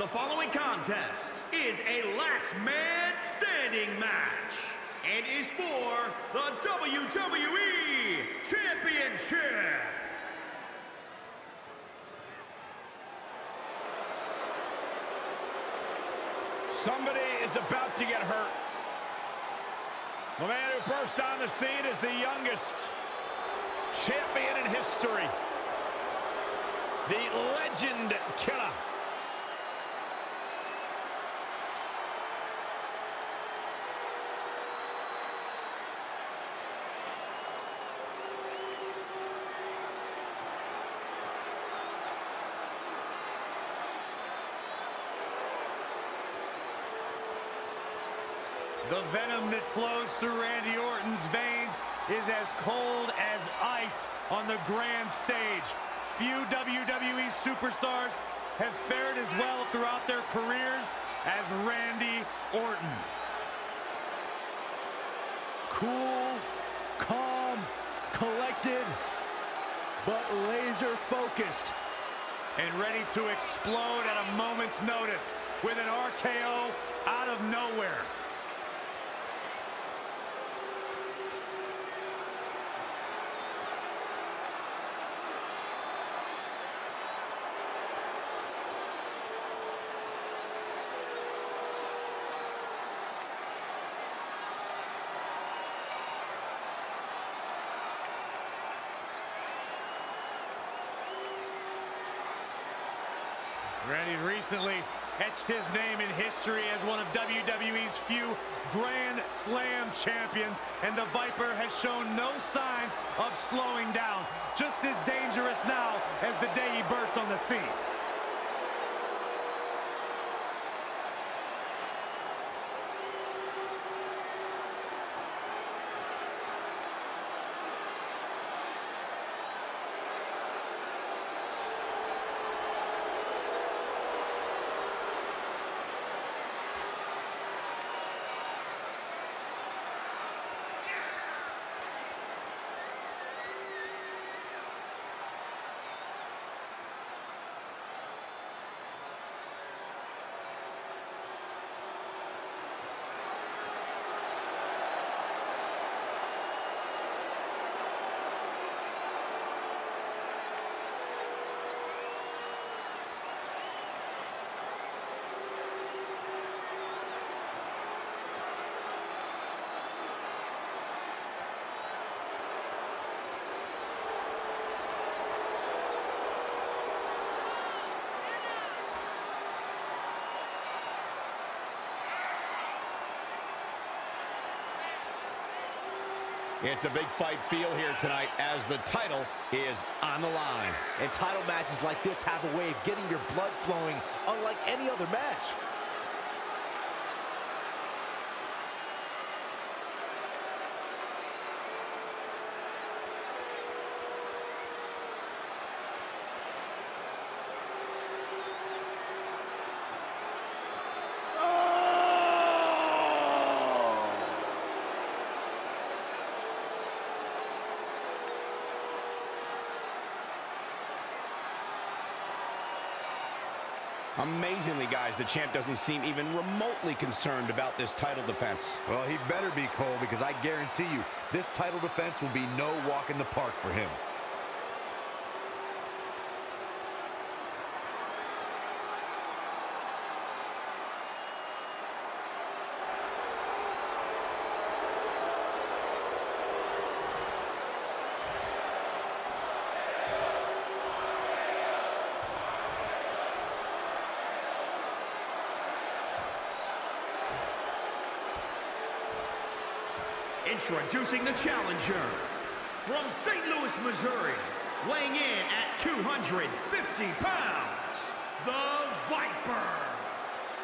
The following contest is a last man standing match and is for the WWE Championship. Somebody is about to get hurt. The man who burst on the scene is the youngest champion in history. The legend killer. The venom that flows through Randy Orton's veins is as cold as ice on the grand stage. Few WWE superstars have fared as well throughout their careers as Randy Orton. Cool, calm, collected, but laser focused. And ready to explode at a moment's notice with an RKO out of nowhere. Randy recently etched his name in history as one of WWE's few Grand Slam champions, and the Viper has shown no signs of slowing down. Just as dangerous now as the day he burst on the scene. It's a big fight feel here tonight as the title is on the line. And title matches like this have a way of getting your blood flowing unlike any other match. Amazingly, guys, the champ doesn't seem even remotely concerned about this title defense. Well, he better be, Cole, because I guarantee you, this title defense will be no walk in the park for him. Introducing the challenger from St. Louis, Missouri, weighing in at 250 pounds, the Viper,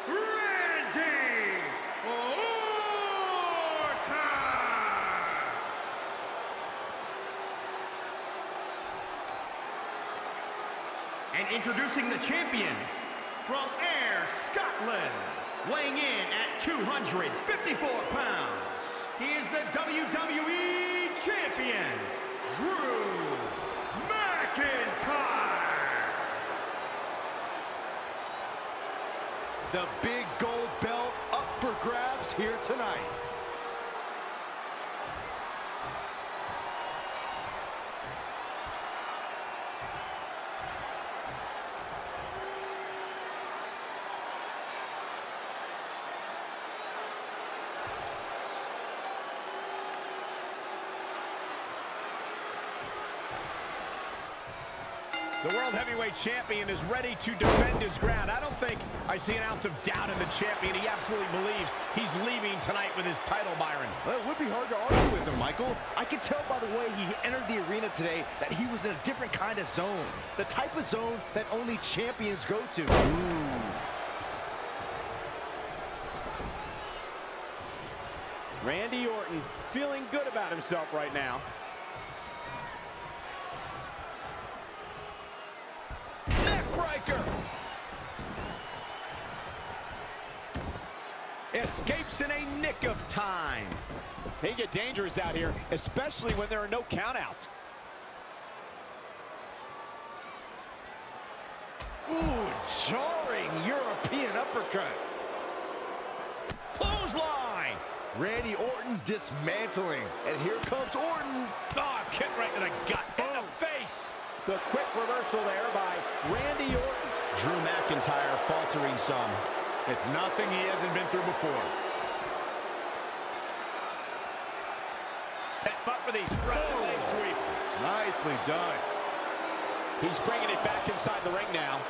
Randy Orton! And introducing the champion from Ayr Scotland, weighing in at 254 pounds. He is the WWE Champion, Drew McIntyre. The big gold belt up for grabs here tonight. The World Heavyweight Champion is ready to defend his ground. I don't think I see an ounce of doubt in the champion. He absolutely believes he's leaving tonight with his title, Byron. Well, it would be hard to argue with him, Michael. I can tell by the way he entered the arena today that he was in a different kind of zone. The type of zone that only champions go to. Ooh. Randy Orton feeling good about himself right now. Neckbreaker. Escapes in a nick of time. They get dangerous out here, especially when there are no countouts. Ooh, jarring European uppercut. Clothesline. Randy Orton dismantling. And here comes Orton. Oh, kick right to the gut. In the oh. face. The quick reversal there by Randy Orton. Drew McIntyre faltering some. It's nothing he hasn't been through before. Set up for the Russian leg sweep. Nicely done. He's bringing it back inside the ring now.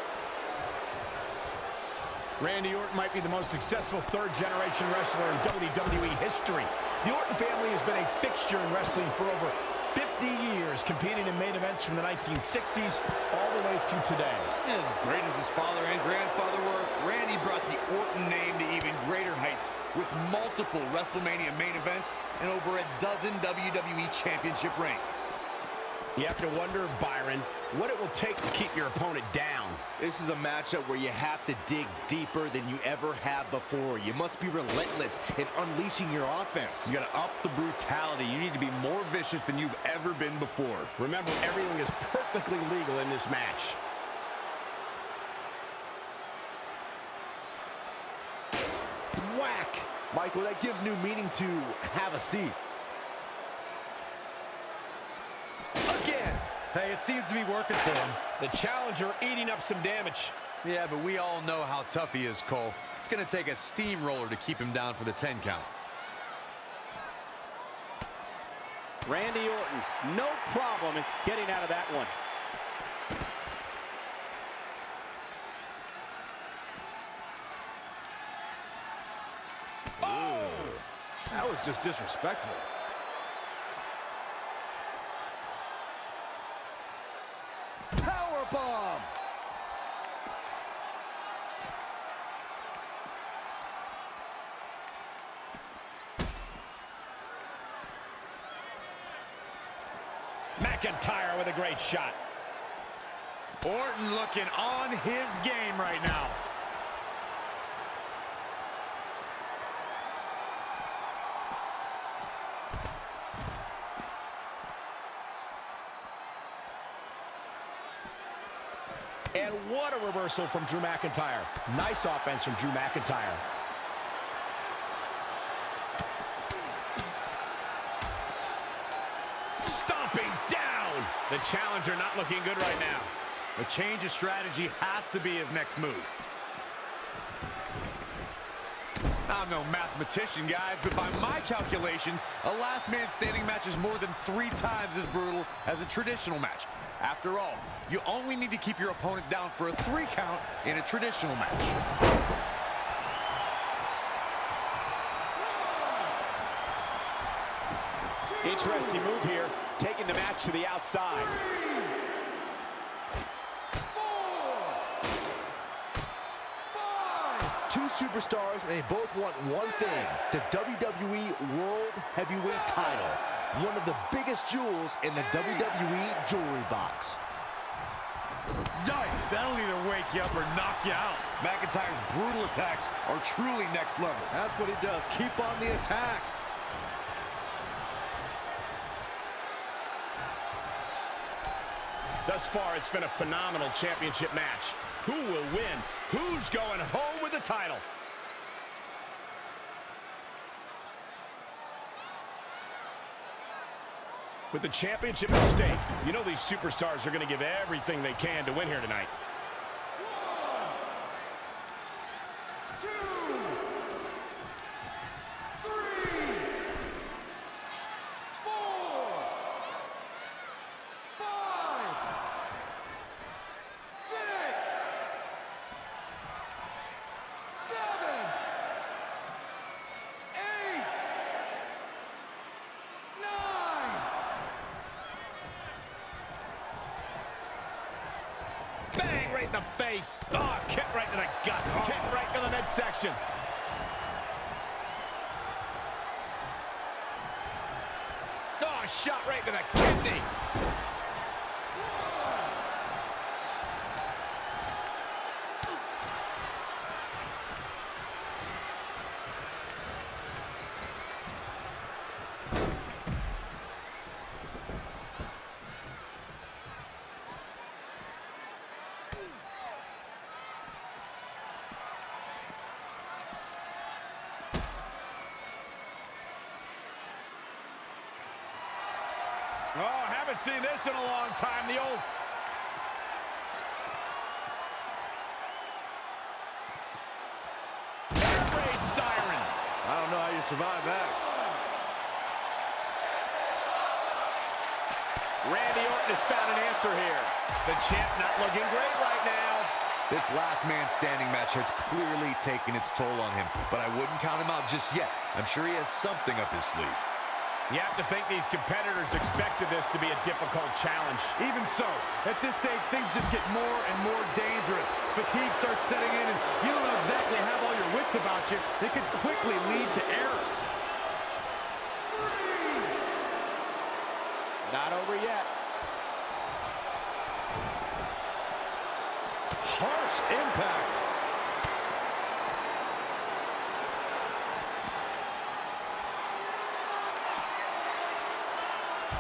Randy Orton might be the most successful third-generation wrestler in WWE history. The Orton family has been a fixture in wrestling for over 50 years, competing in main events from the 1960s all the way to today. As great as his father and grandfather were, Randy brought the Orton name to even greater heights with multiple WrestleMania main events and over a dozen WWE Championship reigns. You have to wonder, Byron, what it will take to keep your opponent down. This is a matchup where you have to dig deeper than you ever have before. You must be relentless in unleashing your offense. You gotta up the brutality. You need to be more vicious than you've ever been before. Remember, everything is perfectly legal in this match. Whack! Michael, that gives new meaning to have a seat. Again, Hey, it seems to be working for him. the challenger eating up some damage. Yeah, but we all know how tough he is, Cole. It's going to take a steamroller to keep him down for the 10 count. Randy Orton, no problem getting out of that one. That was just disrespectful. Power bomb! McIntyre with a great shot. Orton looking on his game right now. And what a reversal from Drew McIntyre. Nice offense from Drew McIntyre. The challenger not looking good right now. A change of strategy has to be his next move. I'm no mathematician, guys, but by my calculations, a last man standing match is more than three times as brutal as a traditional match. After all, you only need to keep your opponent down for a three count in a traditional match. Interesting move here, taking the match to the outside. Two superstars, and they both want one thing, the WWE World Heavyweight title. One of the biggest jewels in the WWE jewelry box. Yikes, that'll either wake you up or knock you out. McIntyre's brutal attacks are truly next level. That's what he does. Keep on the attack. Thus far, it's been a phenomenal championship match. Who will win? Who's going home with the title. With the championship at stake, you know these superstars are going to give everything they can to win here tonight. Bang right in the face. Oh, kick right to the gut. Kick right to the midsection. Oh, shot right to the kidney. Oh, haven't seen this in a long time. The old air raid siren. I don't know how you survive that. Randy Orton has found an answer here. The champ not looking great right now. This last man standing match has clearly taken its toll on him, but I wouldn't count him out just yet. I'm sure he has something up his sleeve. You have to think these competitors expected this to be a difficult challenge. Even so, at this stage, things just get more and more dangerous. Fatigue starts setting in, and you don't know exactly have all your wits about you. It could quickly lead to error. Not over yet. Harsh impact.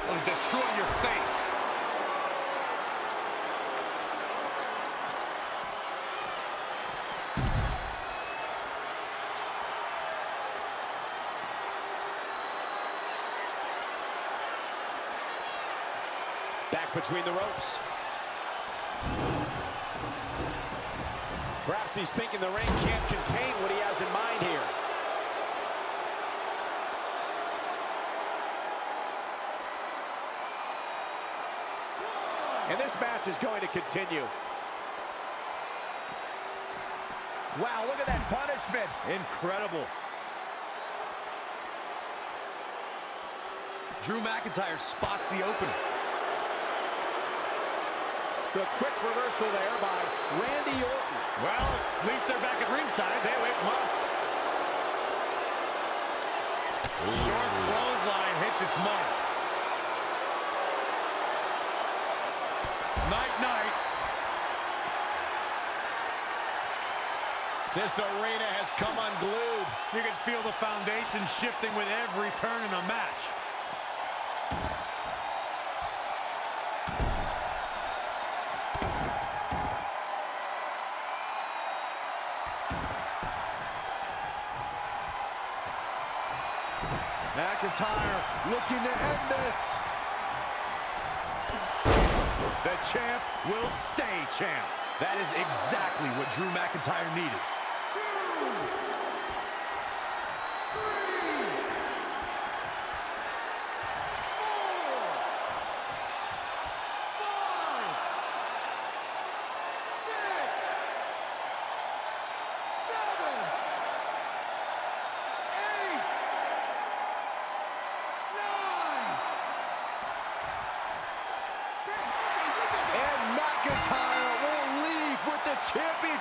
Destroy your face. Back between the ropes. Perhaps he's thinking the ring can't contain what he has in mind here. And this match is going to continue. Wow, look at that punishment. Incredible. Drew McIntyre spots the opener. The quick reversal there by Randy Orton. Well, at least they're back at ringside. They wait must. Short clothesline hits its mark. Night, night. This arena has come unglued. You can feel the foundation shifting with every turn in the match. McIntyre looking to end this. The champ will stay champ. That is exactly what Drew McIntyre needed.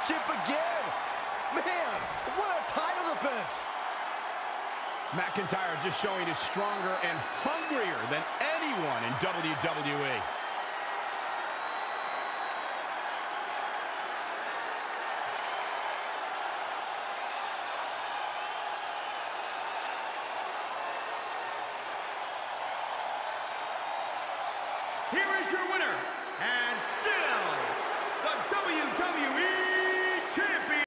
Championship again. Man, what a title defense. McIntyre just showing he's stronger and hungrier than anyone in WWE.